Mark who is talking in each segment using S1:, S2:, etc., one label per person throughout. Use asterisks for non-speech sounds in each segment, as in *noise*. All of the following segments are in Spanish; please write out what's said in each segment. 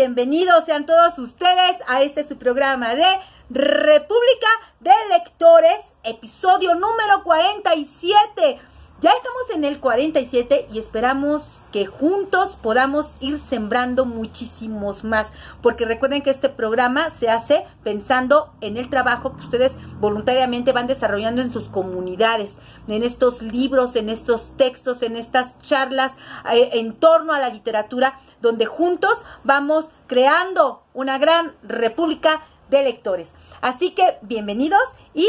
S1: bienvenidos sean todos ustedes a este su programa de República de Lectores, episodio número 47. Ya estamos en el 47 y esperamos que juntos podamos ir sembrando muchísimos más, porque recuerden que este programa se hace pensando en el trabajo que ustedes voluntariamente van desarrollando en sus comunidades, en estos libros, en estos textos, en estas charlas eh, en torno a la literatura, donde juntos vamos creando una gran república de lectores. Así que bienvenidos y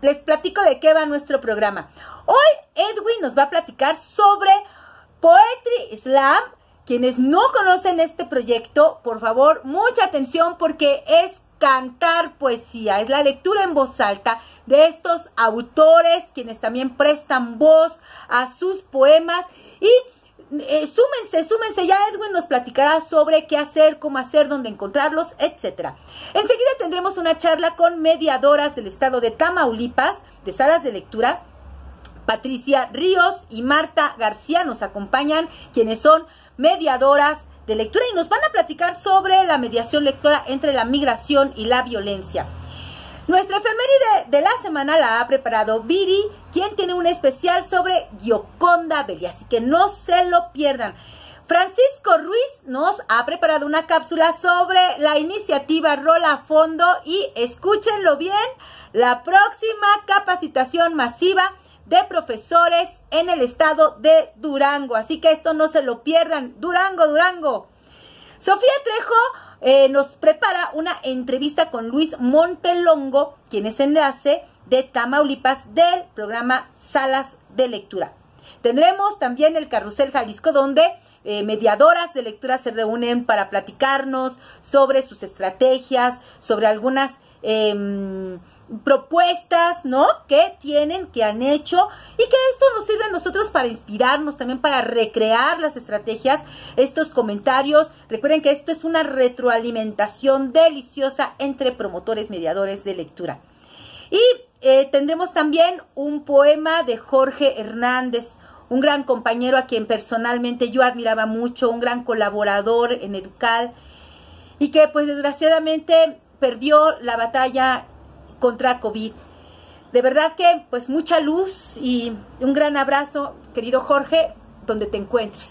S1: les platico de qué va nuestro programa. Hoy Edwin nos va a platicar sobre Poetry Slam. Quienes no conocen este proyecto, por favor, mucha atención porque es cantar poesía, es la lectura en voz alta de estos autores, quienes también prestan voz a sus poemas y eh, súmense, súmense, ya Edwin nos platicará sobre qué hacer, cómo hacer, dónde encontrarlos, etcétera. Enseguida tendremos una charla con mediadoras del estado de Tamaulipas, de salas de lectura, Patricia Ríos y Marta García nos acompañan, quienes son mediadoras de lectura y nos van a platicar sobre la mediación lectora entre la migración y la violencia. Nuestra efeméride de la semana la ha preparado Viri, quien tiene un especial sobre Gioconda Belli, así que no se lo pierdan. Francisco Ruiz nos ha preparado una cápsula sobre la iniciativa Rola a Fondo y escúchenlo bien, la próxima capacitación masiva de profesores en el estado de Durango. Así que esto no se lo pierdan. Durango, Durango. Sofía Trejo eh, nos prepara una entrevista con Luis Montelongo, quien es enlace de Tamaulipas del programa Salas de Lectura. Tendremos también el Carrusel Jalisco, donde eh, mediadoras de lectura se reúnen para platicarnos sobre sus estrategias, sobre algunas em, propuestas, ¿no? Que tienen, que han hecho y que esto nos sirve a nosotros para inspirarnos, también para recrear las estrategias, estos comentarios. Recuerden que esto es una retroalimentación deliciosa entre promotores mediadores de lectura. Y eh, tendremos también un poema de Jorge Hernández, un gran compañero a quien personalmente yo admiraba mucho, un gran colaborador en Educal y que pues desgraciadamente perdió la batalla contra COVID. De verdad que pues mucha luz y un gran abrazo, querido Jorge, donde te encuentres.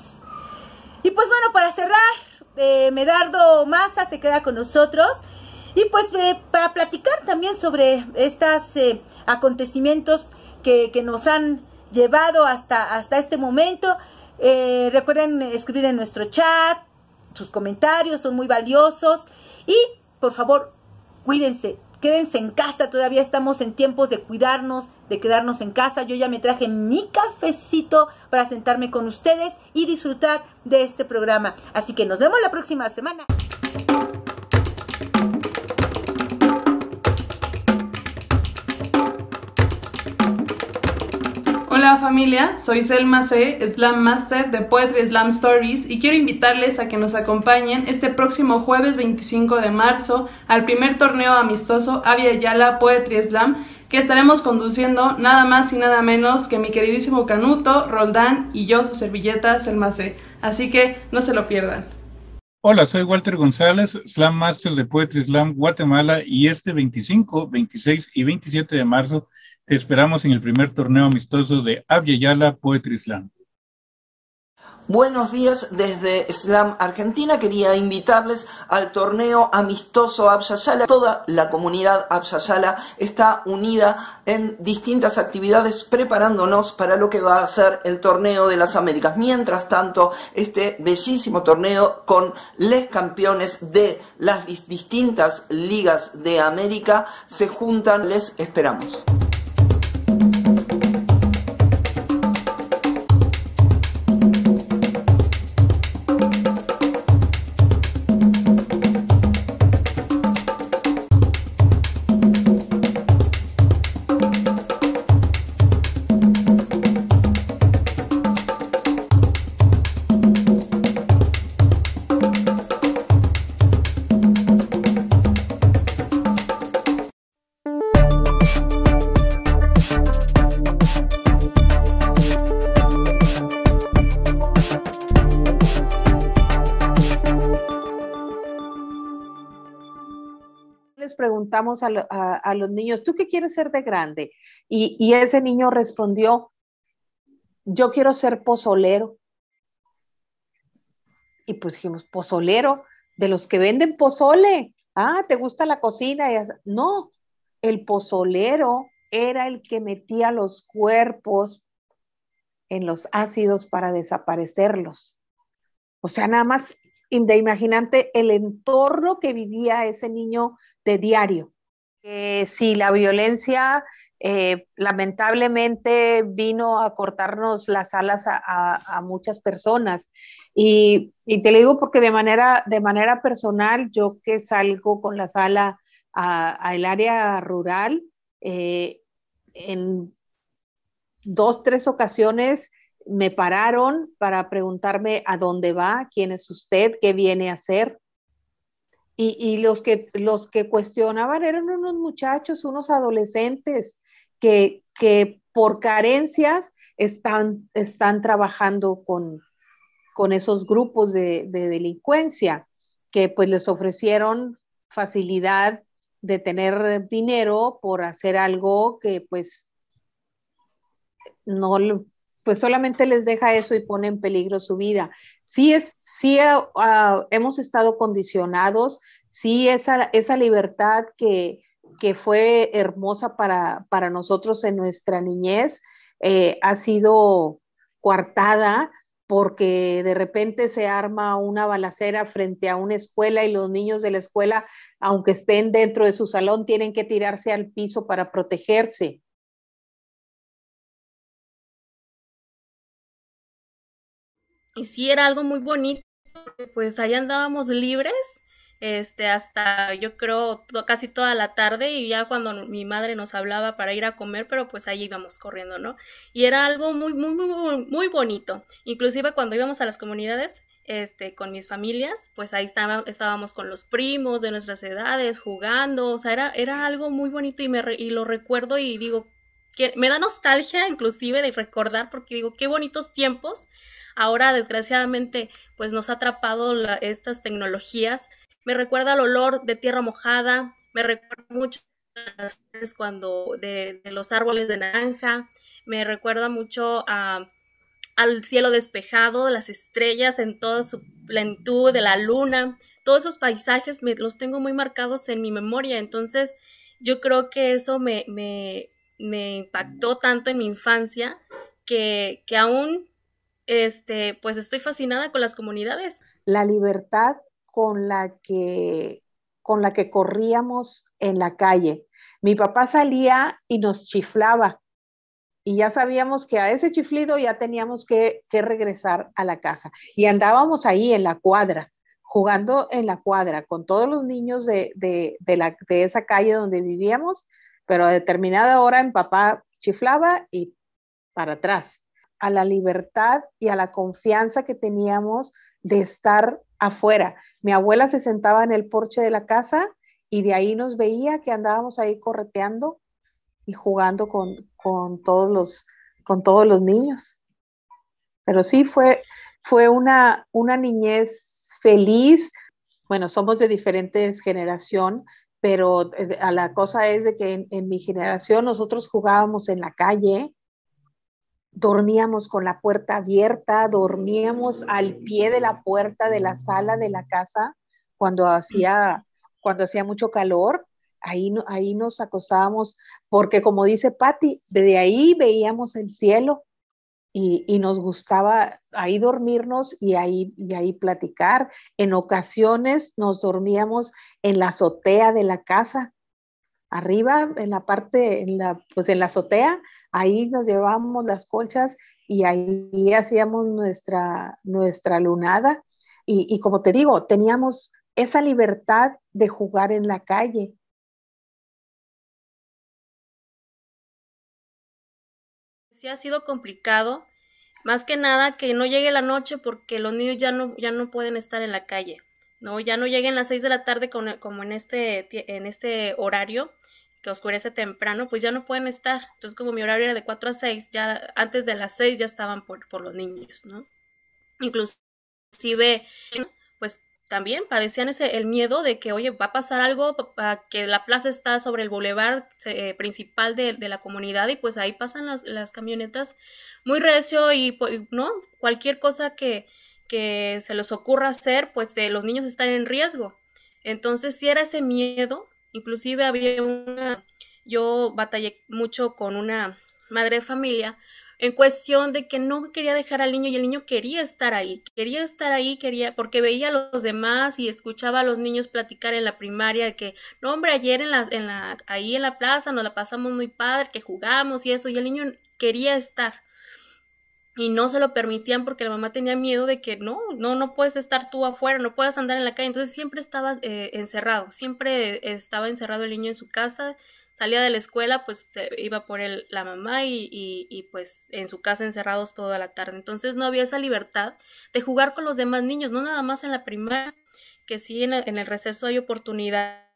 S1: Y pues bueno, para cerrar, eh, Medardo Maza se queda con nosotros. Y pues eh, para platicar también sobre estos eh, acontecimientos que, que, nos han llevado hasta, hasta este momento. Recuerden escribir en nuestro chat, sus comentarios son muy valiosos. Y por favor, cuídense, Quédense en casa, todavía estamos en tiempos de cuidarnos, de quedarnos en casa. Yo ya me traje mi cafecito para sentarme con ustedes y disfrutar de este programa. Así que nos vemos la próxima semana.
S2: Hola familia, soy Selma C, Slam Master de Poetry Slam Stories y quiero invitarles a que nos acompañen este próximo jueves 25 de marzo al primer torneo amistoso Avia Yala Poetry Slam que estaremos conduciendo nada más y nada menos que mi queridísimo Canuto, Roldán y yo, su servilleta Selma C. Así que no se lo pierdan.
S3: Hola, soy Walter González, Slam Master de Poetry Slam Guatemala y este 25, 26 y 27 de marzo te esperamos en el primer torneo amistoso de Abya Yala Poetry Slam.
S4: Buenos días desde Slam Argentina. Quería invitarles al torneo amistoso Absayala. Toda la comunidad Absayala está unida en distintas actividades preparándonos para lo que va a ser el torneo de las Américas. Mientras tanto, este bellísimo torneo con les campeones de las distintas ligas de América se juntan. Les esperamos.
S5: A, los niños, ¿tú qué quieres ser de grande? Y, y ese niño respondió, yo quiero ser pozolero. Y pues dijimos, pozolero, de los que venden pozole. Ah, ¿te gusta la cocina? no, el pozolero era el que metía los cuerpos en los ácidos para desaparecerlos. O sea, nada más de imaginante el entorno que vivía ese niño de diario. si la violencia eh, lamentablemente vino a cortarnos las alas a, muchas personas. Y, te lo digo porque de manera, de manera personal, yo que salgo con la sala al área rural, eh, en dos, tres ocasiones me pararon para preguntarme a dónde va, quién es usted, qué viene a hacer. Y, los, que, los que cuestionaban eran unos muchachos, unos adolescentes que, por carencias están, están trabajando con, con esos grupos de, de, delincuencia que pues les ofrecieron facilidad de tener dinero por hacer algo que pues no pues solamente les deja eso y pone en peligro su vida. Sí, es, sí uh, hemos estado condicionados, sí esa, esa libertad que, que fue hermosa para, para, nosotros en nuestra niñez eh, ha sido coartada porque de repente se arma una balacera frente a una escuela y los niños de la escuela, aunque estén dentro de su salón, tienen que tirarse al piso para protegerse.
S6: Y sí era algo muy bonito, pues ahí andábamos libres, este, hasta yo creo casi toda la tarde y ya cuando mi madre nos hablaba para ir a comer, pero pues ahí íbamos corriendo, ¿no? Y era algo muy, muy, muy, muy bonito. Inclusive cuando íbamos a las comunidades, este, con mis familias, pues ahí estaba, estábamos con los primos de nuestras edades, jugando, o sea, era, era algo muy bonito y, me y lo recuerdo y digo, que me da nostalgia inclusive de recordar porque digo, qué bonitos tiempos. Ahora, desgraciadamente, pues nos ha atrapado estas tecnologías. Me recuerda al olor de tierra mojada, me recuerda mucho cuando de, los árboles de naranja, me recuerda mucho al cielo despejado, las estrellas en toda su plenitud, de la luna, todos esos paisajes me, los tengo muy marcados en mi memoria, entonces yo creo que eso me, me impactó tanto en mi infancia que, que aún este, pues estoy fascinada con las comunidades.
S5: La libertad con la que, con la que corríamos en la calle. Mi papá salía y nos chiflaba y ya sabíamos que a ese chiflido ya teníamos que, regresar a la casa. Y andábamos ahí en la cuadra, jugando en la cuadra con todos los niños de, la, de esa calle donde vivíamos, pero a determinada hora mi papá chiflaba y para atrás a la libertad y a la confianza que teníamos de estar afuera. Mi abuela se sentaba en el porche de la casa y de ahí nos veía que andábamos ahí correteando y jugando con, todos, los, con todos los niños. Pero sí fue, fue una, una niñez feliz. Bueno, somos de diferentes generación, pero eh, a la cosa es de que en mi generación nosotros jugábamos en la calle, dormíamos con la puerta abierta, dormíamos al pie de la puerta de la sala de la casa cuando hacía, cuando hacía mucho calor. Ahí, ahí nos acostábamos, porque como dice Patti, desde ahí veíamos el cielo y, nos gustaba ahí dormirnos y ahí, y ahí platicar. En ocasiones nos dormíamos en la azotea de la casa, arriba, en la parte, en la, pues en la azotea, Ahí nos llevábamos las colchas y ahí hacíamos nuestra, nuestra lunada. Y, como te digo, teníamos esa libertad de jugar en la calle.
S6: Sí ha sido complicado, más que nada que no llegue la noche porque los niños ya no, ya no pueden estar en la calle, ¿no? Ya no lleguen las seis de la tarde como en este, en este horario que oscurece temprano, pues ya no pueden estar. Entonces, como mi horario era de 4 a 6, ya antes de las 6 ya estaban por, por los niños, ¿no? Inclusive, pues también padecían ese, el miedo de que, oye, va a pasar algo, que la plaza está sobre el bulevar eh, principal de, la comunidad y pues ahí pasan las, las camionetas muy recio y, ¿no? Cualquier cosa que, que se les ocurra hacer, pues de los niños están en riesgo. Entonces, si era ese miedo, inclusive había una, yo batallé mucho con una madre de familia en cuestión de que no quería dejar al niño y el niño quería estar ahí, quería estar ahí, quería, porque veía a los demás y escuchaba a los niños platicar en la primaria de que, no hombre, ayer en la, en la, ahí en la plaza nos la pasamos muy padre, que jugamos y eso, y el niño quería estar. Y no se lo permitían porque la mamá tenía miedo de que no, no, no puedes estar tú afuera, no puedes andar en la calle. Entonces siempre estaba eh, encerrado, siempre estaba encerrado el niño en su casa, salía de la escuela, pues iba por él la mamá y, y, pues en su casa encerrados toda la tarde. Entonces no había esa libertad de jugar con los demás niños, no nada más en la primaria, que sí en el, receso hay oportunidad.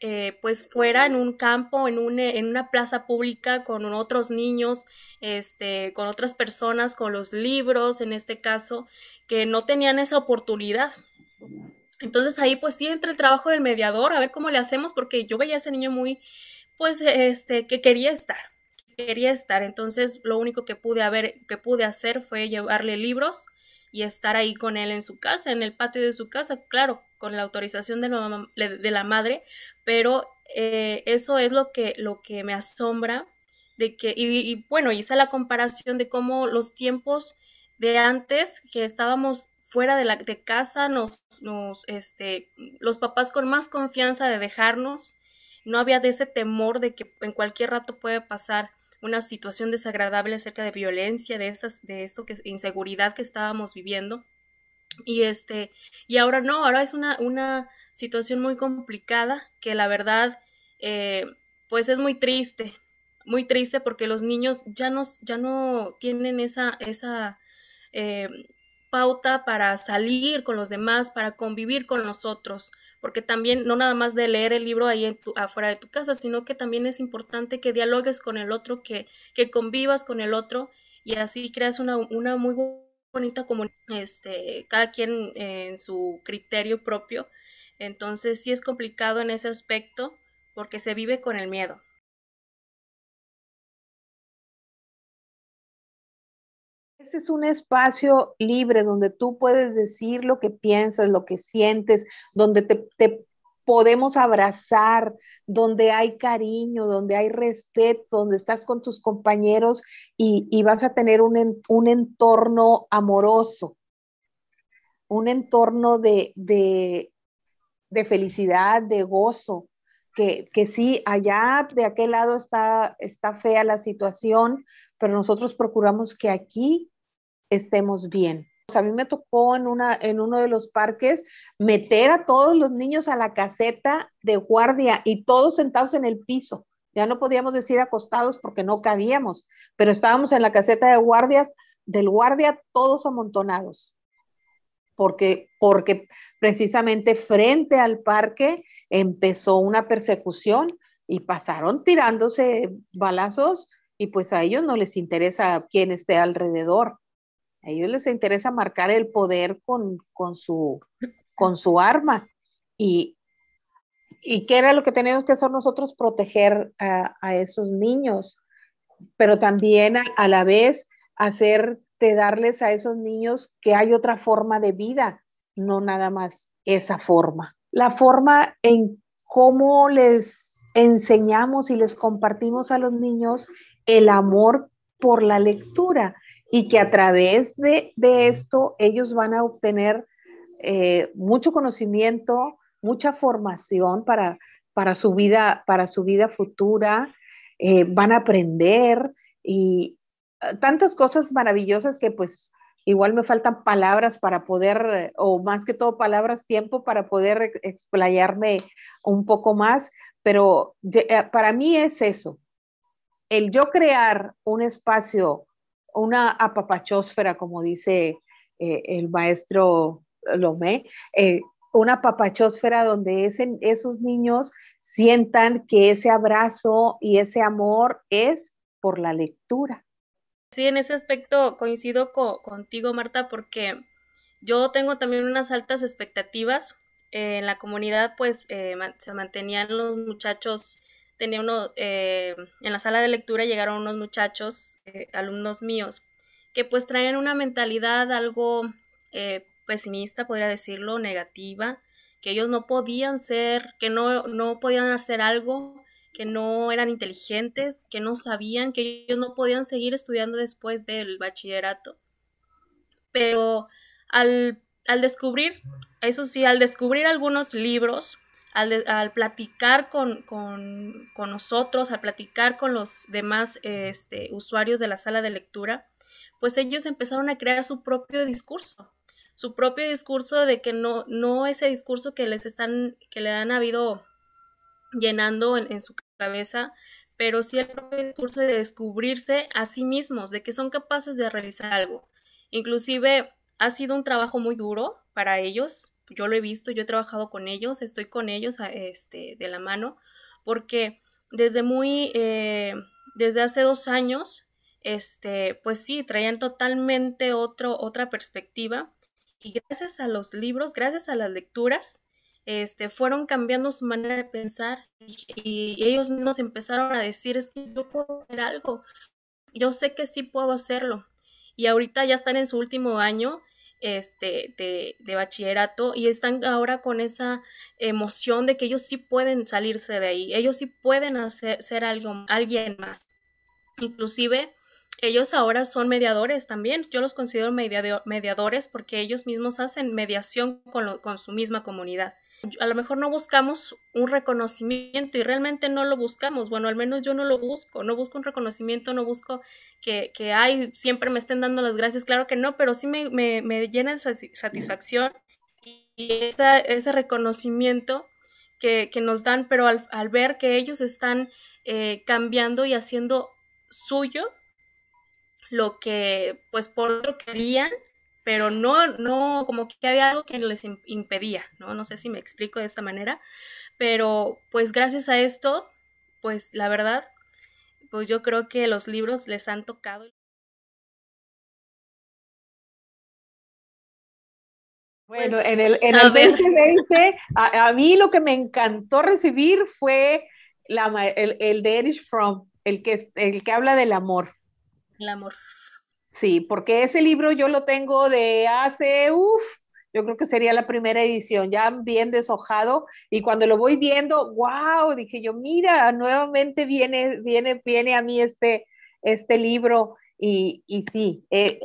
S6: Eh, pues fuera en un campo, en, un, en una plaza pública con otros niños, este, con otras personas, con los libros en este caso, que no tenían esa oportunidad. Entonces ahí pues sí entra el trabajo del mediador, a ver cómo le hacemos, porque yo veía a ese niño muy, pues, este, que quería estar, quería estar. Entonces lo único que pude, haber, que pude hacer fue llevarle libros y estar ahí con él en su casa, en el patio de su casa, claro, con la autorización de la, de la madre, pero eh, eso es lo que, lo que me asombra de que, y, y bueno, hice la comparación de cómo los tiempos de antes que estábamos fuera de, la, de casa, nos, nos, este, los papás con más confianza de dejarnos, no había de ese temor de que en cualquier rato puede pasar una situación desagradable acerca de violencia, de estas, de esto que inseguridad que estábamos viviendo. Y este, y ahora no, ahora es una, una situación muy complicada que la verdad, eh, pues es muy triste, muy triste porque los niños ya, nos, ya no tienen esa, esa eh, pauta para salir con los demás, para convivir con nosotros, porque también no nada más de leer el libro ahí en afuera de tu casa, sino que también es importante que dialogues con el otro, que, que convivas con el otro y así creas una, una muy bonita comunidad, este, cada quien en su criterio propio. Entonces sí es complicado en ese aspecto porque se vive con el miedo.
S5: Ese es un espacio libre donde tú puedes decir lo que piensas, lo que sientes, donde te, podemos abrazar, donde hay cariño, donde hay respeto, donde estás con tus compañeros y, vas a tener un, un, entorno amoroso, un entorno de, de, de felicidad, de gozo. Que, que, sí, allá de aquel lado está, está fea la situación, pero nosotros procuramos que aquí estemos bien. a mí me tocó en, una, en uno de los parques meter a todos los niños a la caseta de guardia y todos sentados en el piso. Ya no podíamos decir acostados porque no cabíamos, pero estábamos en la caseta de guardias, del guardia todos amontonados. Porque, porque precisamente frente al parque empezó una persecución y pasaron tirándose balazos y pues a ellos no les interesa quién esté alrededor. A ellos les interesa marcar el poder con, su, con su arma. Y, ¿Y qué era lo que teníamos que hacer nosotros? Proteger a, esos niños, pero también a, la vez hacer de darles a esos niños que hay otra forma de vida, no nada más esa forma. La forma en cómo les enseñamos y les compartimos a los niños el amor por la lectura y que a través de, esto ellos van a obtener eh, mucho conocimiento, mucha formación para, para, su, vida, para su vida futura, eh, van a aprender y ah, tantas cosas maravillosas que pues igual me faltan palabras para poder, o más que todo palabras, tiempo para poder explayarme un poco más, pero eh, para mí es eso, el yo crear un espacio una apapachósfera, como dice eh, el maestro Lomé, eh, una apapachósfera donde esos niños sientan que ese abrazo y ese amor es por la lectura.
S6: Sí, en ese aspecto coincido contigo, Marta, porque yo tengo también unas altas expectativas. en la comunidad, pues, eh, se mantenían los muchachos, tenía uno, eh, en la sala de lectura llegaron unos muchachos, eh, alumnos míos, que pues traían una mentalidad algo pesimista, podría decirlo, negativa, que ellos no podían ser, que no, no podían hacer algo, que no eran inteligentes, que no sabían, que ellos no podían seguir estudiando después del bachillerato. Pero al, descubrir, eso sí, al descubrir algunos libros, al, platicar con, nosotros, al platicar con los demás este, usuarios de la sala de lectura, pues ellos empezaron a crear su propio discurso, su propio discurso de que no, no ese discurso que les están, que le han habido llenando en, en su cabeza, pero sí el propio discurso de descubrirse a sí mismos, de que son capaces de realizar algo. Inclusive ha sido un trabajo muy duro para ellos. Yo lo he visto, yo he trabajado con ellos, estoy con ellos este, de la mano, porque desde muy, eh, desde hace dos años, este, pues sí, traían totalmente otro, otra perspectiva y gracias a los libros, gracias a las lecturas, este, fueron cambiando su manera de pensar y, y, ellos mismos empezaron a decir, es que yo puedo hacer algo, yo sé que sí puedo hacerlo. Y ahorita ya están en su último año este, de, de, bachillerato y están ahora con esa emoción de que ellos sí pueden salirse de ahí, ellos sí pueden hacer, ser algo, alguien más. Inclusive ellos ahora son mediadores también, yo los considero mediadores porque ellos mismos hacen mediación con, con su misma comunidad a lo mejor no buscamos un reconocimiento y realmente no lo buscamos. Bueno, al menos yo no lo busco, no busco un reconocimiento, no busco que, que siempre me estén dando las gracias, claro que no, pero sí me, me, me llena de satisfacción y ese reconocimiento que, que, nos dan, pero al, al ver que ellos están eh, cambiando y haciendo suyo lo que pues por otro querían pero no, no, como que había algo que les impedía, ¿no? No sé si me explico de esta manera, pero pues gracias a esto, pues la verdad, pues yo creo que los libros les han tocado.
S5: Bueno, en el, en el 2020, a, mí lo que me encantó recibir fue la, el, el de Erich Fromm, el que, el que habla del amor.
S6: El amor.
S5: Sí, porque ese libro yo lo tengo de hace, uff, yo creo que sería la primera edición, ya bien deshojado, y cuando lo voy viendo, wow, dije yo, mira, nuevamente viene, viene, viene a mí este, este libro, y, y sí, eh,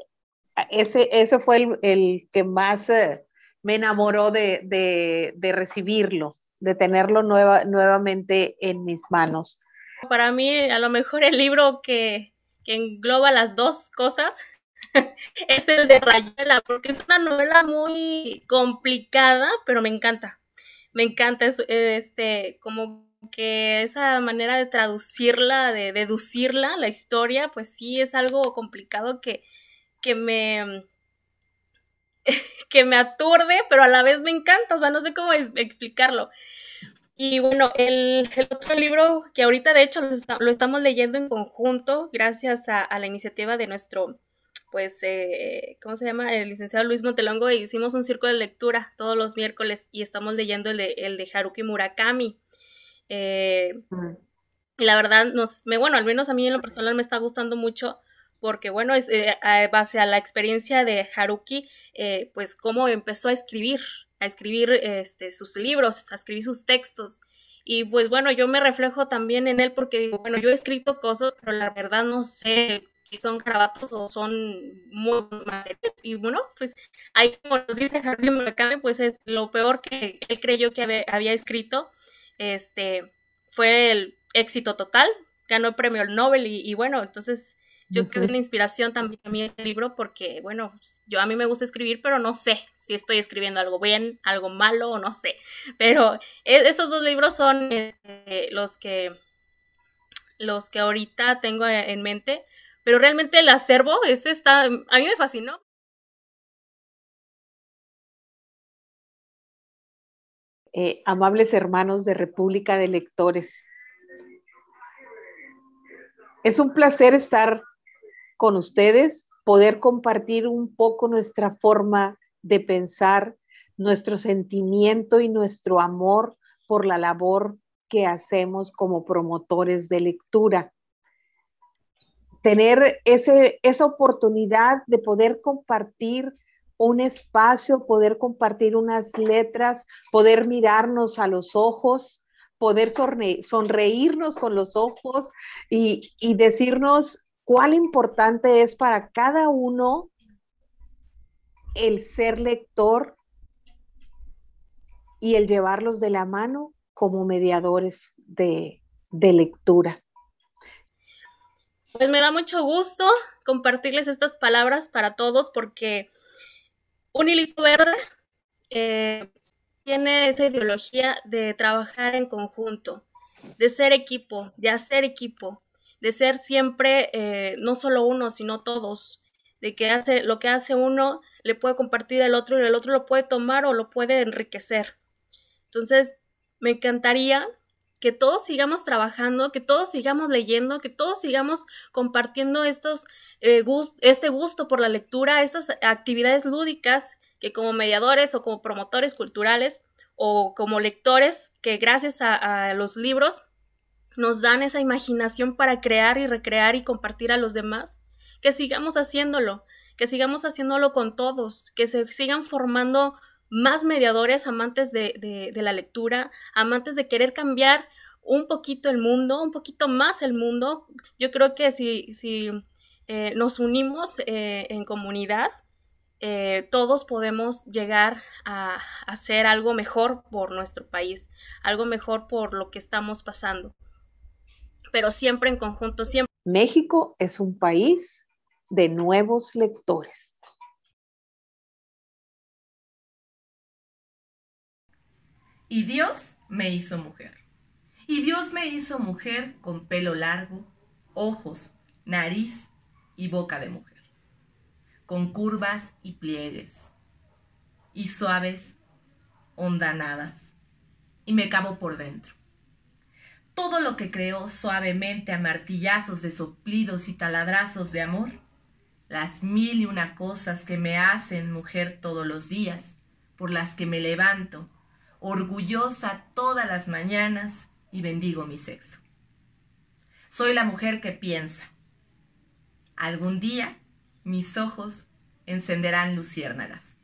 S5: ese, ese fue el, el que más eh, me enamoró de, de, de, recibirlo, de tenerlo nueva, nuevamente en mis manos.
S6: Para mí, a lo mejor el libro que, engloba las dos cosas, *laughs* es el de Rayuela, porque es una novela muy complicada, pero me encanta. Me encanta este, como que esa manera de traducirla, de deducirla, la historia, pues sí es algo complicado que, que me *laughs* que me aturde, pero a la vez me encanta, o sea, no sé cómo explicarlo. Y bueno, el, otro libro que ahorita de hecho lo, estamos leyendo en conjunto gracias a, la iniciativa de nuestro, pues, eh, ¿cómo se llama? El licenciado Luis Montelongo. hicimos un círculo de lectura todos los miércoles y estamos leyendo el de, el de Haruki Murakami. Eh, y la verdad, nos, me, bueno, al menos a mí en lo personal me está gustando mucho porque bueno, es, eh, a base a la experiencia de Haruki, pues cómo empezó a escribir, a escribir este, sus libros, a escribir sus textos. Y pues bueno, yo me reflejo también en él porque digo, bueno, yo he escrito cosas, pero la verdad no sé si son grabatos o son muy Y bueno, pues ahí como nos dice Harvey Murakami, pues es lo peor que él creyó que había, escrito, este, fue el éxito total, ganó el premio Nobel y, y bueno, entonces yo creo que es una inspiración también a mí este libro porque, bueno, yo a mí me gusta escribir, pero no sé si estoy escribiendo algo bien, algo malo o no sé. Pero e, esos dos libros son eh, los que los que ahorita tengo en mente, pero realmente el acervo, ese está, a mí me fascinó.
S5: Eh, amables hermanos de República de Lectores, es un placer estar con ustedes, poder compartir un poco nuestra forma de pensar nuestro sentimiento y nuestro amor por la labor que hacemos como promotores de lectura. Tener ese, esa oportunidad de poder compartir un espacio, poder compartir unas letras, poder mirarnos a los ojos, poder sonreírnos con los ojos y, y decirnos cuál importante es para cada uno el ser lector y el llevarlos de la mano como mediadores de, lectura.
S6: Pues me da mucho gusto compartirles estas palabras para todos porque un hilito verde eh, tiene esa ideología de trabajar en conjunto, de ser equipo, de hacer equipo, de ser siempre eh, no solo uno, sino todos, de que hace lo que hace uno le puede compartir al otro y el otro lo puede tomar o lo puede enriquecer. Entonces, me encantaría que todos sigamos trabajando, que todos sigamos leyendo, que todos sigamos compartiendo estos, eh, este gusto por la lectura, estas actividades lúdicas que como mediadores o como promotores culturales o como lectores que gracias a los libros nos dan esa imaginación para crear y recrear y compartir a los demás, que sigamos haciéndolo, que sigamos haciéndolo con todos, que se sigan formando más mediadores, amantes de, la lectura, amantes de querer cambiar un poquito el mundo, un poquito más el mundo. Yo creo que si, si eh, nos unimos eh, en comunidad, eh, todos podemos llegar a, hacer algo mejor por nuestro país, algo mejor por lo que estamos pasando. Pero siempre en conjunto, siempre.
S5: México es un país de nuevos lectores.
S7: Y Dios me hizo mujer. Y Dios me hizo mujer con pelo largo, ojos, nariz y boca de mujer, con curvas y pliegues, y suaves, hondanadas, y me cabo por dentro. Todo lo que creó suavemente a martillazos de soplidos y taladrazos de amor, las mil y una cosas que me hacen mujer todos los días, por las que me levanto, orgullosa todas las mañanas y bendigo mi sexo. Soy la mujer que piensa. Algún día mis ojos encenderán luciérnagas.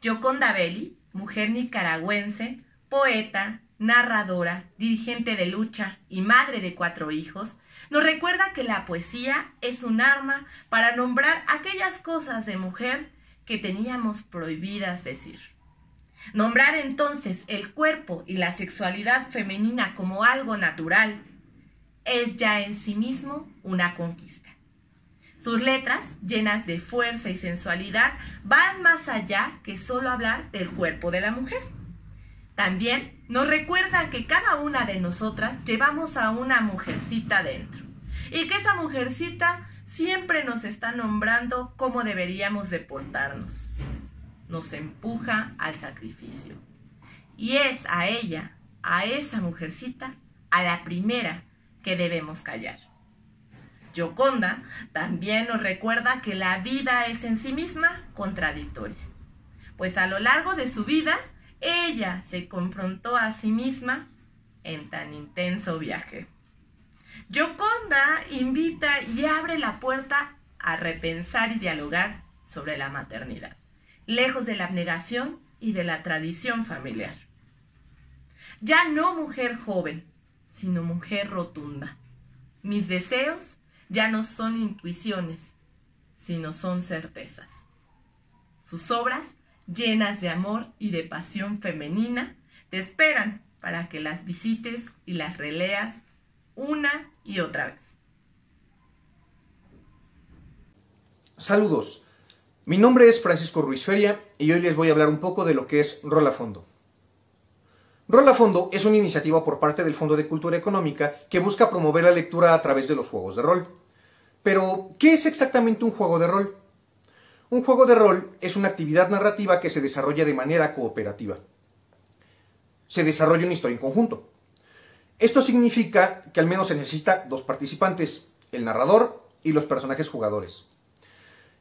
S7: Yoconda Belli, mujer nicaragüense, poeta, narradora, dirigente de lucha y madre de cuatro hijos, nos recuerda que la poesía es un arma para nombrar aquellas cosas de mujer que teníamos prohibidas decir. Nombrar entonces el cuerpo y la sexualidad femenina como algo natural es ya en sí mismo una conquista. Sus letras, llenas de fuerza y sensualidad, van más allá que solo hablar del cuerpo de la mujer. También nos recuerdan que cada una de nosotras llevamos a una mujercita dentro y que esa mujercita siempre nos está nombrando cómo deberíamos de portarnos nos empuja al sacrificio. Y es a ella, a esa mujercita, a la primera que debemos callar. Yoconda también nos recuerda que la vida es en sí misma contradictoria, pues a lo largo de su vida ella se confrontó a sí misma en tan intenso viaje. Yoconda invita y abre la puerta a repensar y dialogar sobre la maternidad lejos de la abnegación y de la tradición familiar. Ya no mujer joven, sino mujer rotunda. Mis deseos ya no son intuiciones, sino son certezas. Sus obras, llenas de amor y de pasión femenina, te esperan para que las visites y las releas una y otra vez.
S8: Saludos. Mi nombre es Francisco Ruiz Feria y hoy les voy a hablar un poco de lo que es Rola Fondo. Rola Fondo es una iniciativa por parte del Fondo de Cultura Económica que busca promover la lectura a través de los juegos de rol. Pero, ¿qué es exactamente un juego de rol? Un juego de rol es una actividad narrativa que se desarrolla de manera cooperativa. Se desarrolla una historia en conjunto. Esto significa que al menos se necesita dos participantes, el narrador y los personajes jugadores.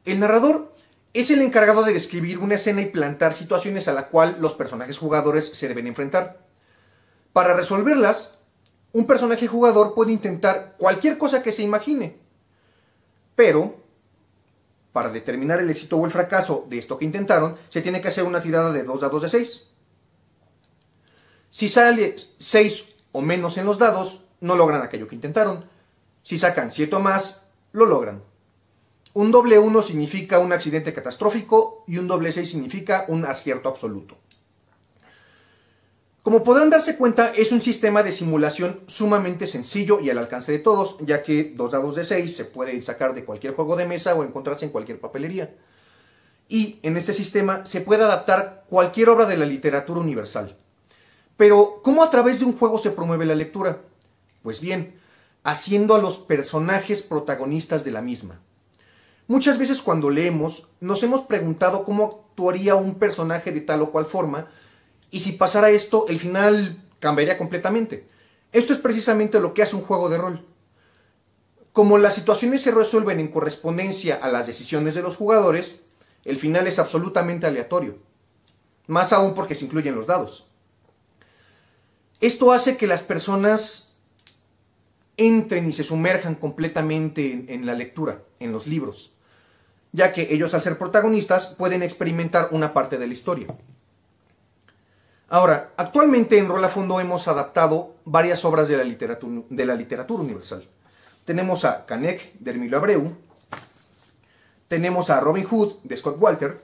S8: El narrador es el encargado de describir una escena y plantar situaciones a la cual los personajes jugadores se deben enfrentar. Para resolverlas, un personaje jugador puede intentar cualquier cosa que se imagine, pero para determinar el éxito o el fracaso de esto que intentaron, se tiene que hacer una tirada de 2 dados de 6. Si sale 6 o menos en los dados, no logran aquello que intentaron. Si sacan 7 o más, lo logran. Un doble 1 significa un accidente catastrófico y un doble 6 significa un acierto absoluto. Como podrán darse cuenta, es un sistema de simulación sumamente sencillo y al alcance de todos, ya que dos dados de 6 se pueden sacar de cualquier juego de mesa o encontrarse en cualquier papelería. Y en este sistema se puede adaptar cualquier obra de la literatura universal. Pero, ¿cómo a través de un juego se promueve la lectura? Pues bien, haciendo a los personajes protagonistas de la misma. Muchas veces cuando leemos nos hemos preguntado cómo actuaría un personaje de tal o cual forma, y si pasara esto, el final cambiaría completamente. Esto es precisamente lo que hace un juego de rol. Como las situaciones se resuelven en correspondencia a las decisiones de los jugadores, el final es absolutamente aleatorio. Más aún porque se incluyen los dados. Esto hace que las personas entren y se sumerjan completamente en, la lectura, en los libros, ya que ellos al ser protagonistas pueden experimentar una parte de la historia. Ahora, actualmente en Rola Fondo hemos adaptado varias obras de la literatura, universal. Tenemos a Canek de Hermilo Abreu, tenemos a Robin Hood de Scott Walter,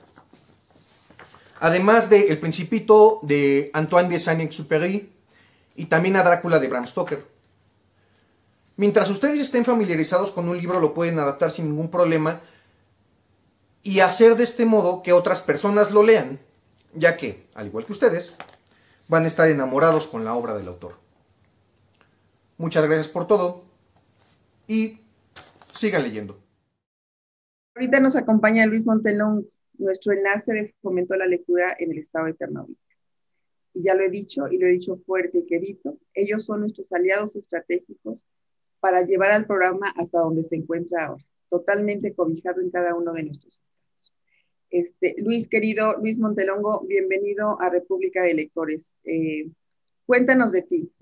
S8: además de El Principito de Antoine de Saint-Exupéry y también a Drácula de Bram Stoker. Mientras ustedes estén familiarizados con un libro, lo pueden adaptar sin ningún problema y hacer de este modo que otras personas lo lean, ya que, al igual que ustedes, van a estar enamorados con la obra del autor. Muchas gracias por todo y sigan leyendo.
S9: Ahorita nos acompaña Luis Montelón, nuestro enlace de fomento a la lectura en el estado de Tamaulipas. Y ya lo he dicho y lo he dicho fuerte y querido, ellos son nuestros aliados estratégicos para llevar al programa hasta donde se encuentra ahora, totalmente cobijado en cada uno de nuestros estados. Este, Luis, querido, Luis Montelongo, bienvenido a República de Lectores. Eh, cuéntanos de ti.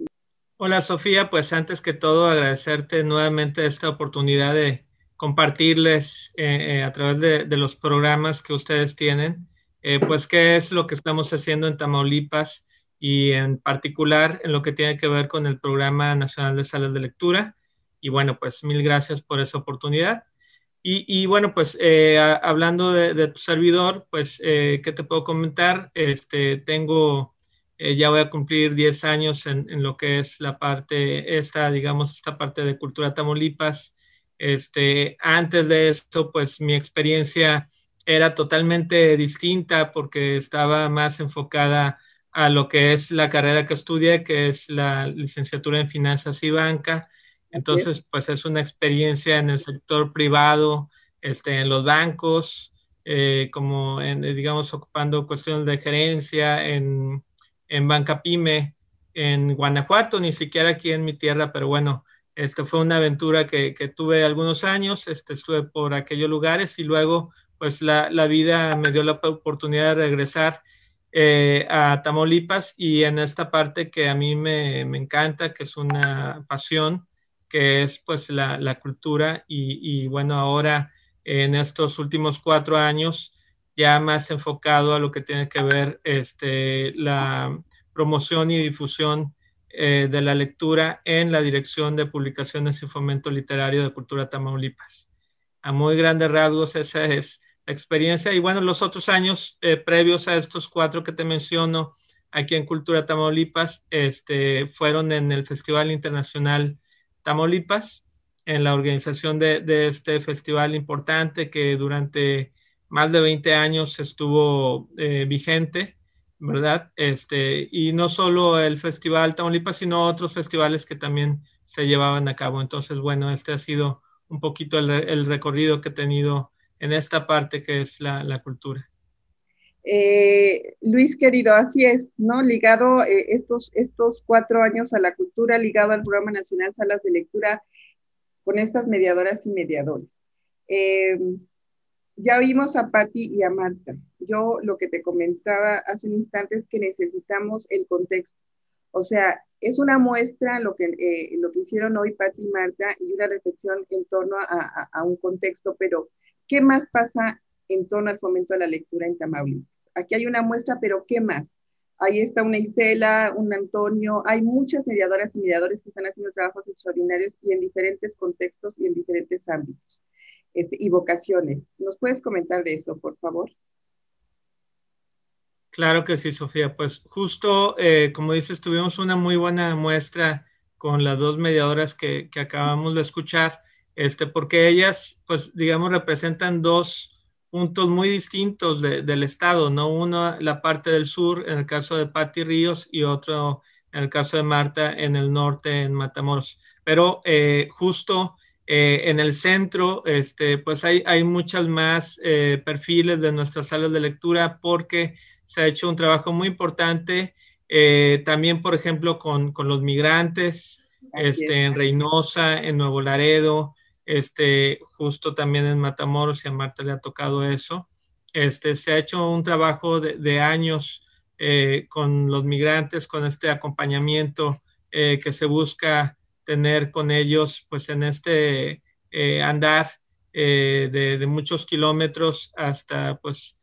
S10: Hola Sofía, pues antes que todo agradecerte nuevamente esta oportunidad de compartirles eh, eh, a través de, los programas que ustedes tienen, pues qué es lo que estamos haciendo en Tamaulipas y en particular en lo que tiene que ver con el Programa Nacional de Salas de Lectura. Y bueno, pues mil gracias por esa oportunidad. Y, bueno, pues eh, hablando de, tu servidor, pues, eh, ¿qué te puedo comentar? Este, tengo, eh, ya voy a cumplir 10 años en, lo que es la parte, esta, digamos, esta parte de cultura Tamaulipas. Este, antes de esto, pues mi experiencia era totalmente distinta porque estaba más enfocada a lo que es la carrera que estudié, que es la licenciatura en finanzas y banca entonces, pues es una experiencia en el sector privado, este, en los bancos, eh, como en, eh, digamos, ocupando cuestiones de gerencia en, en Banca Pyme, en Guanajuato, ni siquiera aquí en mi tierra, pero bueno, este fue una aventura que, que tuve algunos años, este, estuve por aquellos lugares y luego, pues la, la vida me dio la oportunidad de regresar eh, a Tamaulipas y en esta parte que a mí me, me encanta, que es una pasión, que es pues la, cultura y, bueno, ahora en estos últimos cuatro años ya más enfocado a lo que tiene que ver este, la promoción y difusión eh, de la lectura en la Dirección de Publicaciones y Fomento Literario de Cultura Tamaulipas. A muy grandes rasgos esa es la experiencia y bueno, los otros años eh, previos a estos cuatro que te menciono aquí en Cultura Tamaulipas este, fueron en el Festival Internacional Tamaulipas, en la organización de, este festival importante que durante más de 20 años estuvo eh, vigente, ¿verdad? Este, y no solo el Festival Tamaulipas, sino otros festivales que también se llevaban a cabo. Entonces, bueno, este ha sido un poquito el, recorrido que he tenido en esta parte que es la, cultura.
S9: Eh, Luis, querido, así es, ¿no? Ligado eh, estos, cuatro años a la cultura, ligado al Programa Nacional Salas de Lectura con estas mediadoras y mediadores. Eh, ya oímos a Patti y a Marta. Yo lo que te comentaba hace un instante es que necesitamos el contexto. O sea, es una muestra lo que, eh, hicieron hoy Patti y Marta y una reflexión en torno a, a, un contexto, pero ¿qué más pasa en torno al fomento de la lectura en Tamaulipas? Aquí hay una muestra, pero ¿qué más? Ahí está una Estela, un Antonio, hay muchas mediadoras y mediadores que están haciendo trabajos extraordinarios y en diferentes contextos y en diferentes ámbitos este, y vocaciones. ¿Nos puedes comentar de eso, por favor?
S10: Claro que sí, Sofía. Pues justo, eh, como dices, tuvimos una muy buena muestra con las dos mediadoras que, que acabamos de escuchar, este, porque ellas, pues, digamos, representan dos puntos muy distintos del estado, ¿no? Uno, la parte del sur, en el caso de Patti Ríos, y otro, en el caso de Marta, en el norte, en Matamoros. Pero eh, justo eh, en el centro, este, pues hay, hay muchas más eh, perfiles de nuestras salas de lectura porque se ha hecho un trabajo muy importante, también, por ejemplo, con, con los migrantes, este, en Reynosa, en Nuevo Laredo, este, justo también en Matamoros y a Marta le ha tocado eso. Este, se ha hecho un trabajo de, años eh, con los migrantes, con este acompañamiento eh, que se busca tener con ellos, pues en este eh, andar de, de, muchos kilómetros hasta pues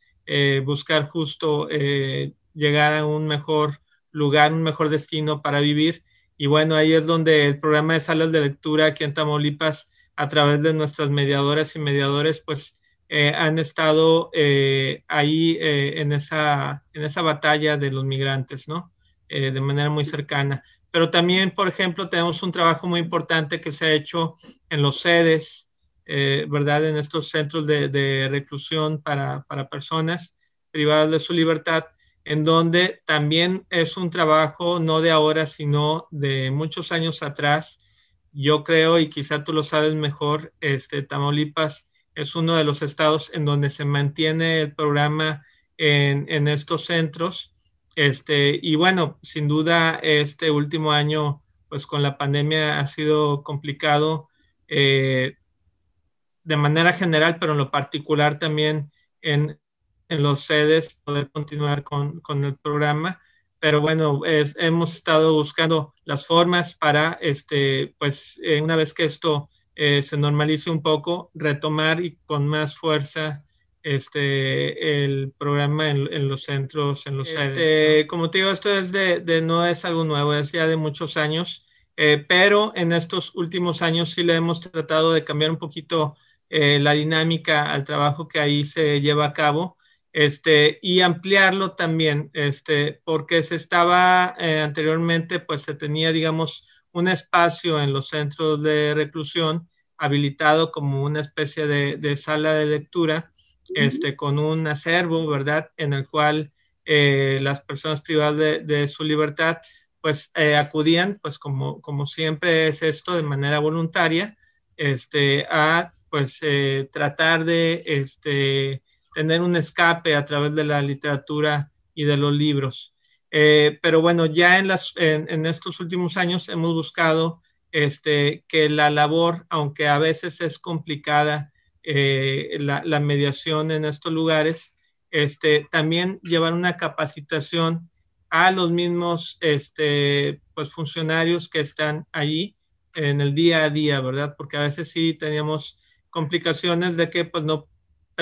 S10: buscar justo llegar a un mejor lugar, un mejor destino para vivir. Y bueno, ahí es donde el programa de salas de lectura aquí en Tamaulipas a través de nuestras mediadoras y mediadores, pues eh, han estado eh, ahí eh, en, esa, en esa batalla de los migrantes, ¿no? de manera muy cercana. Pero también, por ejemplo, tenemos un trabajo muy importante que se ha hecho en los sedes, ¿verdad? En estos centros de, de reclusión para, para personas privadas de su libertad, en donde también es un trabajo no de ahora, sino de muchos años atrás, yo creo, y quizá tú lo sabes mejor, este, Tamaulipas es uno de los estados en donde se mantiene el programa en, estos centros. Este, y bueno, sin duda, este último año, pues con la pandemia ha sido complicado eh, de manera general, pero en lo particular también en, los sedes poder continuar con, con el programa pero bueno, hemos estado buscando las formas para, este, pues, eh, una vez que esto eh, se normalice un poco, retomar y con más fuerza este, el programa en, los centros, en los este, Como te digo, esto es de, no es algo nuevo, es ya de muchos años, eh, pero en estos últimos años sí le hemos tratado de cambiar un poquito la dinámica al trabajo que ahí se lleva a cabo este, y ampliarlo también, este, porque se estaba eh, anteriormente, pues se tenía, digamos, un espacio en los centros de reclusión habilitado como una especie de, sala de lectura, este, con un acervo, ¿verdad?, en el cual eh, las personas privadas de, su libertad, pues eh, acudían, pues como, como siempre es esto, de manera voluntaria, este, a, pues, tratar de, este, tener un escape a través de la literatura y de los libros. Eh, pero bueno, ya en, las, en, estos últimos años hemos buscado este, que la labor, aunque a veces es complicada, eh, la, mediación en estos lugares, este, también llevar una capacitación a los mismos este, pues, funcionarios que están allí en el día a día, ¿verdad? Porque a veces sí teníamos complicaciones de que pues no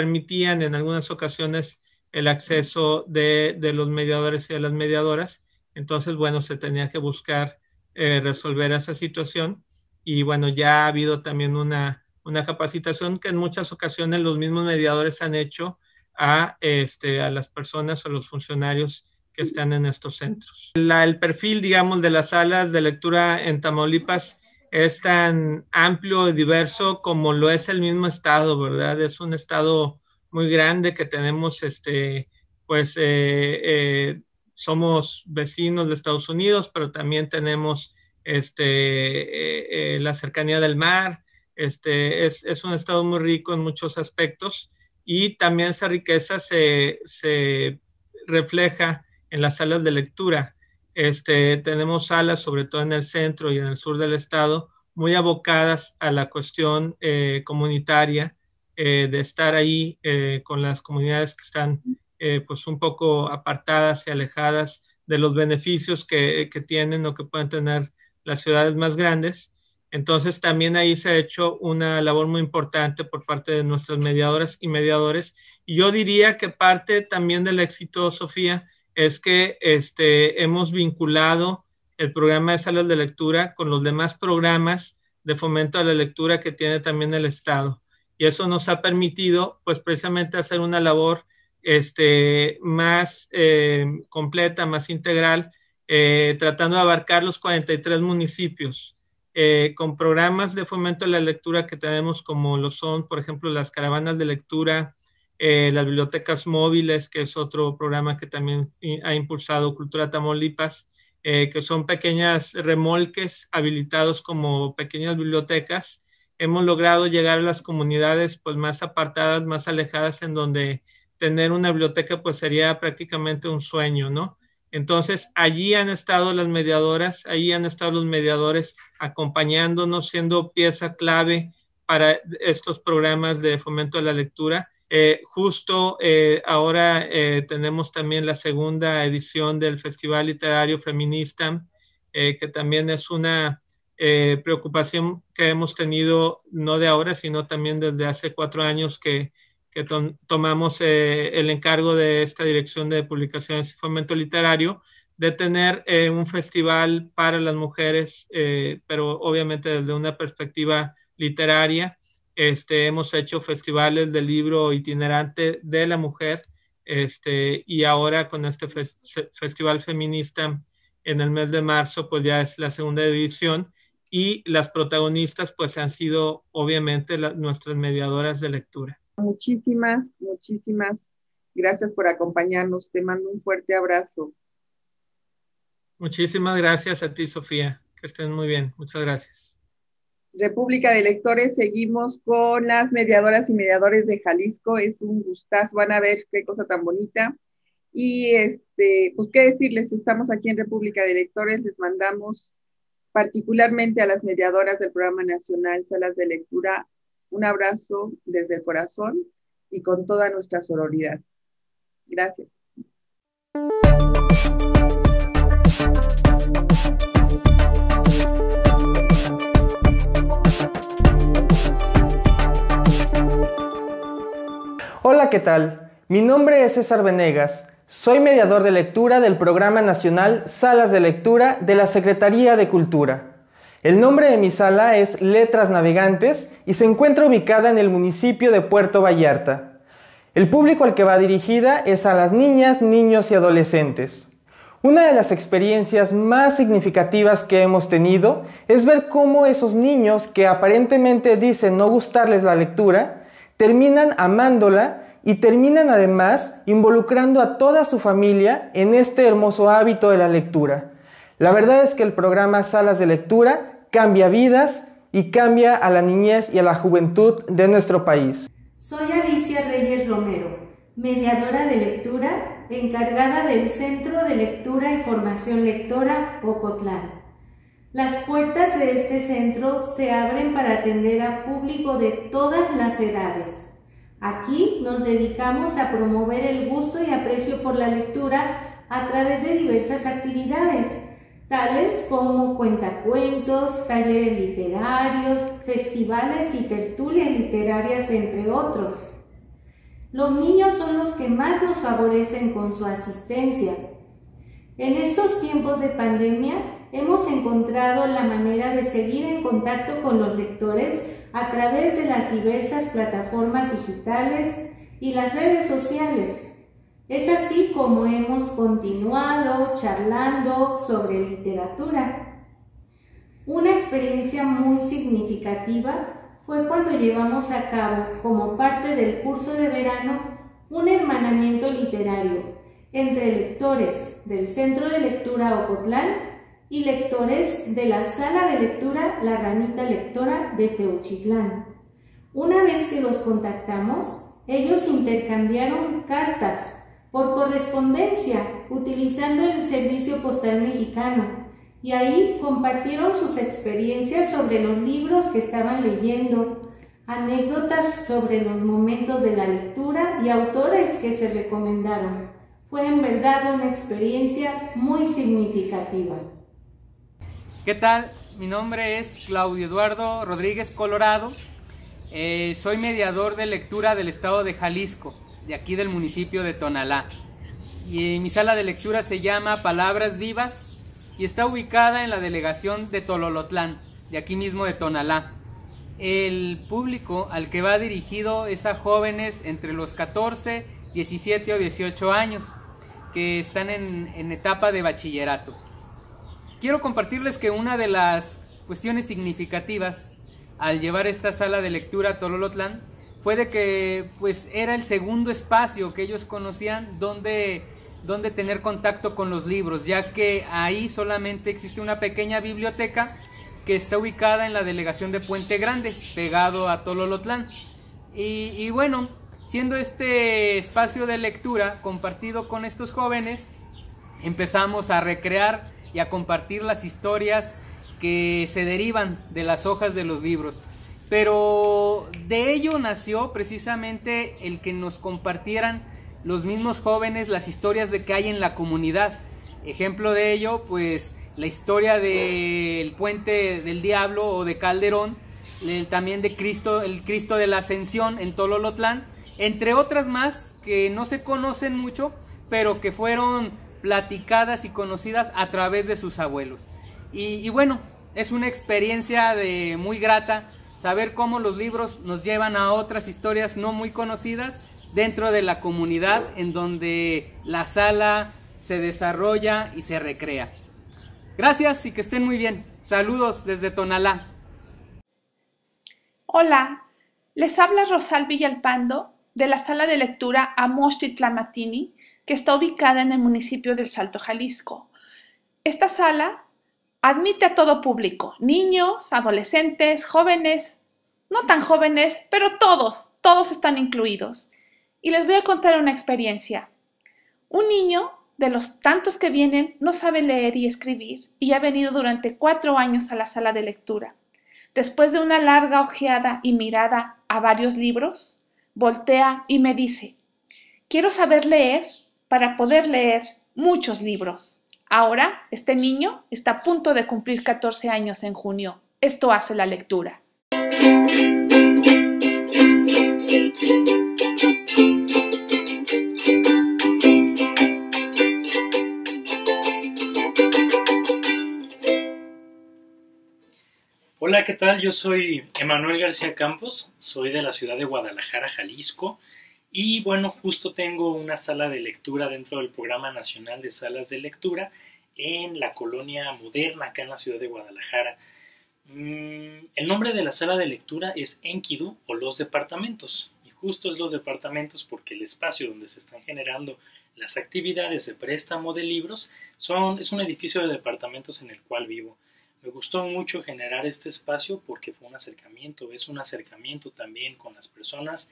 S10: permitían en algunas ocasiones el acceso de, los mediadores y de las mediadoras. Entonces, bueno, se tenía que buscar eh, resolver esa situación y bueno, ya ha habido también una, una capacitación que en muchas ocasiones los mismos mediadores han hecho a, este, a las personas o los funcionarios que están en estos centros. el perfil, digamos, de las salas de lectura en Tamaulipas es tan amplio y diverso como lo es el mismo estado, ¿verdad? Es un estado muy grande que tenemos, este, pues, eh, eh, somos vecinos de Estados Unidos, pero también tenemos este, eh, la cercanía del mar. Este, es, es, un estado muy rico en muchos aspectos y también esa riqueza se, se refleja en las salas de lectura este, tenemos salas, sobre todo en el centro y en el sur del estado, muy abocadas a la cuestión eh, comunitaria, de estar ahí con las comunidades que están pues un poco apartadas y alejadas de los beneficios que, que tienen o que pueden tener las ciudades más grandes. Entonces también ahí se ha hecho una labor muy importante por parte de nuestras mediadoras y mediadores. Y yo diría que parte también del éxito, Sofía, es que este, hemos vinculado el programa de salas de lectura con los demás programas de fomento a la lectura que tiene también el Estado. Y eso nos ha permitido, pues precisamente hacer una labor este, más eh, completa, más integral, eh, tratando de abarcar los 43 municipios eh, con programas de fomento de la lectura que tenemos como lo son, por ejemplo, las caravanas de lectura, eh, las bibliotecas móviles, que es otro programa que también ha impulsado Cultura Tamaulipas, eh, que son pequeñas remolques habilitados como pequeñas bibliotecas. Hemos logrado llegar a las comunidades pues más apartadas, más alejadas, en donde tener una biblioteca pues sería prácticamente un sueño, ¿no? Entonces, allí han estado las mediadoras, allí han estado los mediadores acompañándonos, siendo pieza clave para estos programas de fomento de la lectura. Eh, justo eh, ahora eh, tenemos también la segunda edición del Festival Literario Feminista, que también es una preocupación que hemos tenido no de ahora, sino también desde hace cuatro años que, tomamos el encargo de esta dirección de publicaciones y fomento literario de tener un festival para las mujeres, pero obviamente desde una perspectiva literaria. Este, hemos hecho festivales de libro itinerante de la mujer este, y ahora con este festival feminista en el mes de marzo, pues ya es la segunda edición y las protagonistas pues han sido obviamente nuestras mediadoras de lectura.
S9: Muchísimas, muchísimas gracias por acompañarnos. Te mando un fuerte abrazo.
S10: Muchísimas gracias a ti, Sofía. Que estén muy bien. Muchas gracias.
S9: República de Lectores, seguimos con las mediadoras y mediadores de Jalisco. Es un gustazo, van a ver qué cosa tan bonita. Y este, pues qué decirles, estamos aquí en República de Lectores, les mandamos particularmente a las mediadoras del Programa Nacional Salas de Lectura un abrazo desde el corazón y con toda nuestra sororidad. Gracias.
S11: Hola, ¿qué tal? Mi nombre es César Venegas. Soy mediador de lectura del Programa Nacional Salas de Lectura de la Secretaría de Cultura. El nombre de mi sala es Letras Navegantes y se encuentra ubicada en el municipio de Puerto Vallarta. El público al que va dirigida es a las niñas, niños y adolescentes. Una de las experiencias más significativas que hemos tenido es ver cómo esos niños que aparentemente dicen no gustarles la lectura, terminan amándola y terminan además involucrando a toda su familia en este hermoso hábito de la lectura. La verdad es que el programa Salas de Lectura cambia vidas y cambia a la niñez y a la juventud de nuestro país.
S12: Soy Alicia Reyes Romero, mediadora de lectura, encargada del Centro de Lectura y Formación Lectora Ocotlán. Las puertas de este centro se abren para atender a público de todas las edades. Aquí nos dedicamos a promover el gusto y aprecio por la lectura a través de diversas actividades, tales como cuentacuentos, talleres literarios, festivales y tertulias literarias, entre otros. Los niños son los que más nos favorecen con su asistencia. En estos tiempos de pandemia, hemos encontrado la manera de seguir en contacto con los lectores a través de las diversas plataformas digitales y las redes sociales. Es así como hemos continuado charlando sobre literatura. Una experiencia muy significativa fue cuando llevamos a cabo, como parte del curso de verano, un hermanamiento literario entre lectores del Centro de Lectura Ocotlán y lectores de la sala de lectura La Ranita Lectora de Teuchitlán. Una vez que los contactamos, ellos intercambiaron cartas por correspondencia utilizando el servicio postal mexicano y ahí compartieron sus experiencias sobre los libros que estaban leyendo, anécdotas sobre los momentos de la lectura y autores que se recomendaron. Fue en verdad una experiencia muy significativa.
S13: ¿Qué tal? Mi nombre es Claudio Eduardo Rodríguez Colorado. Eh, soy mediador de lectura del estado de Jalisco, de aquí del municipio de Tonalá. Y mi sala de lectura se llama Palabras Vivas y está ubicada en la delegación de Tololotlán, de aquí mismo de Tonalá. El público al que va dirigido es a jóvenes entre los 14, 17 o 18 años que están en etapa de bachillerato. Quiero compartirles que una de las cuestiones significativas al llevar esta sala de lectura a Tololotlán fue de que pues era el segundo espacio que ellos conocían donde, donde tener contacto con los libros, ya que ahí solamente existe una pequeña biblioteca que está ubicada en la delegación de Puente Grande, pegado a Tololotlán. Y, y bueno, siendo este espacio de lectura compartido con estos jóvenes, empezamos a recrear y a compartir las historias que se derivan de las hojas de los libros. Pero de ello nació precisamente el que nos compartieran los mismos jóvenes las historias de que hay en la comunidad. Ejemplo de ello, pues la historia del puente del diablo o de Calderón, también de Cristo, el Cristo de la Ascensión en Tololotlán, entre otras más que no se conocen mucho, pero que fueron platicadas y conocidas a través de sus abuelos. Y, bueno, es una experiencia de muy grata saber cómo los libros nos llevan a otras historias no muy conocidas dentro de la comunidad en donde la sala se desarrolla y se recrea. Gracias y que estén muy bien. Saludos desde Tonalá.
S14: Hola, les habla Rosal Villalpando de la sala de lectura Amos Tlamatini que está ubicada en el municipio del Salto, Jalisco. Esta sala admite a todo público, niños, adolescentes, jóvenes, no tan jóvenes, pero todos, todos están incluidos. Y les voy a contar una experiencia. Un niño de los tantos que vienen no sabe leer y escribir y ha venido durante cuatro años a la sala de lectura. Después de una larga ojeada y mirada a varios libros, voltea y me dice, quiero saber leer para poder leer muchos libros. Ahora, este niño está a punto de cumplir 14 años en junio. Esto hace la lectura.
S15: Hola, ¿qué tal? Yo soy Emanuel García Campos, soy de la ciudad de Guadalajara, Jalisco, y bueno, justo tengo una sala de lectura dentro del Programa Nacional de Salas de Lectura en la colonia moderna, acá en la ciudad de Guadalajara. Mm, el nombre de la sala de lectura es Enkidu o los departamentos. Y justo es los departamentos porque el espacio donde se están generando las actividades de préstamo de libros son, es un edificio de departamentos en el cual vivo. Me gustó mucho generar este espacio porque fue un acercamiento, es un acercamiento también con las personas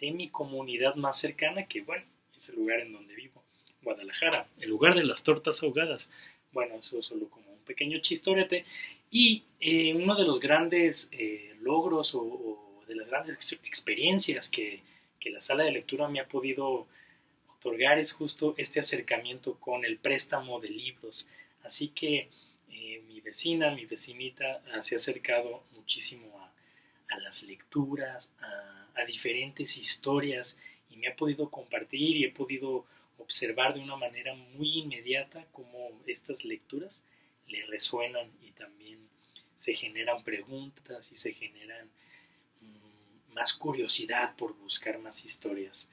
S15: de mi comunidad más cercana, que bueno, es el lugar en donde vivo, Guadalajara, el lugar de las tortas ahogadas. Bueno, eso es solo como un pequeño chistorete. Y eh, uno de los grandes eh, logros o, de las grandes experiencias que, que la sala de lectura me ha podido otorgar es justo este acercamiento con el préstamo de libros. Así que eh, mi vecina, mi vecinita se ha acercado muchísimo a, a las lecturas, a diferentes historias y me ha podido compartir y he podido observar de una manera muy inmediata cómo estas lecturas le resuenan y también se generan preguntas y se generan mm, más curiosidad por buscar más historias.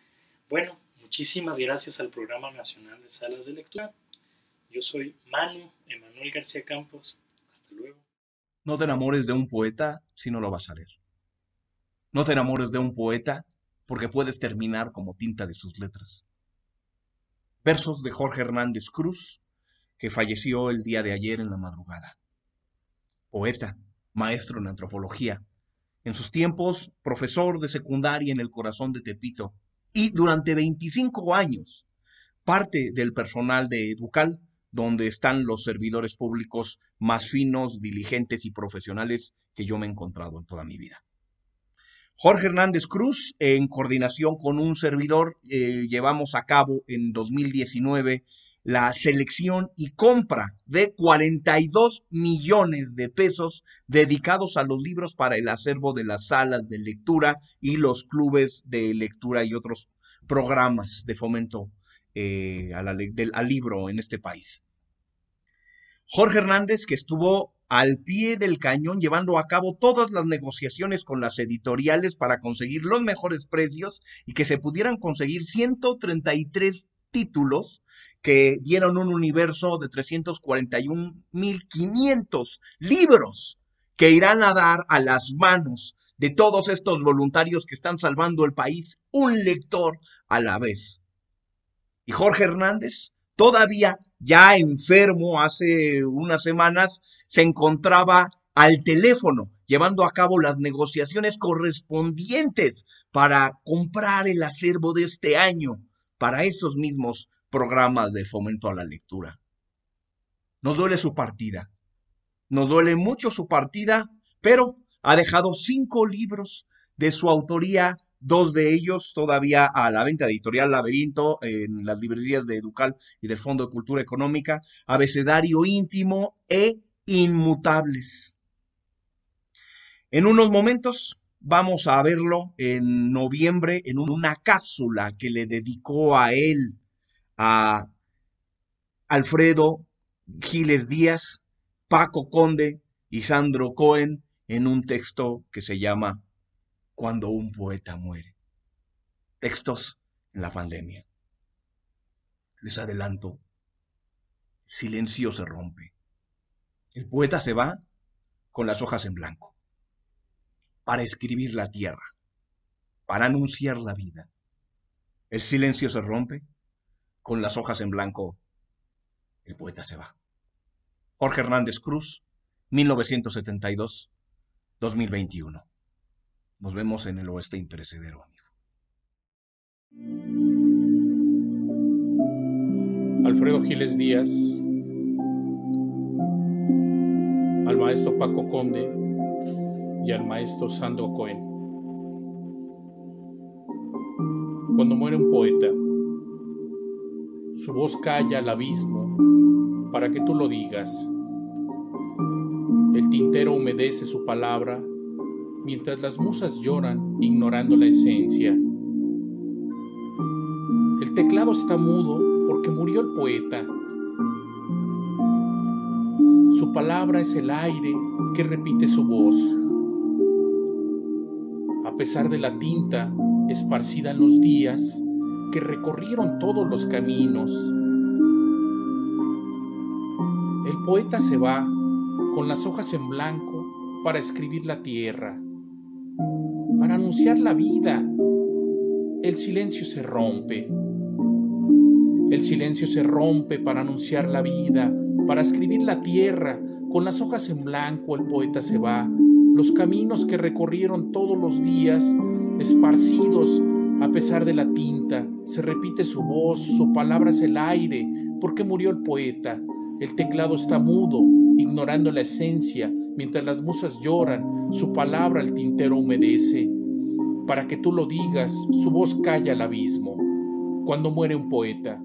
S15: Bueno, muchísimas gracias al Programa Nacional de Salas de Lectura. Yo soy Manu Emanuel García Campos. Hasta luego.
S16: No te enamores de un poeta si no lo vas a leer. No te enamores de un poeta porque puedes terminar como tinta de sus letras. Versos de Jorge Hernández Cruz, que falleció el día de ayer en la madrugada. Poeta, maestro en antropología, en sus tiempos profesor de secundaria en el corazón de Tepito y durante 25 años parte del personal de Educal, donde están los servidores públicos más finos, diligentes y profesionales que yo me he encontrado en toda mi vida. Jorge Hernández Cruz, en coordinación con un servidor, eh, llevamos a cabo en 2019 la selección y compra de 42 millones de pesos dedicados a los libros para el acervo de las salas de lectura y los clubes de lectura y otros programas de fomento eh, al libro en este país. Jorge Hernández, que estuvo al pie del cañón llevando a cabo todas las negociaciones con las editoriales para conseguir los mejores precios y que se pudieran conseguir 133 títulos que dieron un universo de 341.500 libros que irán a dar a las manos de todos estos voluntarios que están salvando el país, un lector a la vez. Y Jorge Hernández, todavía ya enfermo hace unas semanas, se encontraba al teléfono llevando a cabo las negociaciones correspondientes para comprar el acervo de este año para esos mismos programas de fomento a la lectura. Nos duele su partida, nos duele mucho su partida, pero ha dejado cinco libros de su autoría, dos de ellos todavía a la venta editorial Laberinto en las librerías de Educal y del Fondo de Cultura Económica, Abecedario Íntimo e inmutables. En unos momentos vamos a verlo en noviembre en una cápsula que le dedicó a él, a Alfredo Giles Díaz, Paco Conde y Sandro Cohen en un texto que se llama Cuando un poeta muere. Textos en la pandemia. Les adelanto, silencio se rompe. El poeta se va con las hojas en blanco para escribir la tierra, para anunciar la vida. El silencio se rompe con las hojas en blanco. El poeta se va. Jorge Hernández Cruz, 1972-2021. Nos vemos en el oeste imperecedero, amigo.
S3: Alfredo Giles Díaz al maestro Paco Conde y al maestro Sandro Cohen. Cuando muere un poeta, su voz calla al abismo para que tú lo digas. El tintero humedece su palabra mientras las musas lloran ignorando la esencia. El teclado está mudo porque murió el poeta su palabra es el aire que repite su voz. A pesar de la tinta esparcida en los días que recorrieron todos los caminos, el poeta se va con las hojas en blanco para escribir la tierra, para anunciar la vida. El silencio se rompe. El silencio se rompe para anunciar la vida, para escribir la tierra, con las hojas en blanco el poeta se va, los caminos que recorrieron todos los días, esparcidos a pesar de la tinta, se repite su voz, su palabra es el aire, porque murió el poeta, el teclado está mudo, ignorando la esencia, mientras las musas lloran, su palabra el tintero humedece. Para que tú lo digas, su voz calla al abismo. Cuando muere un poeta,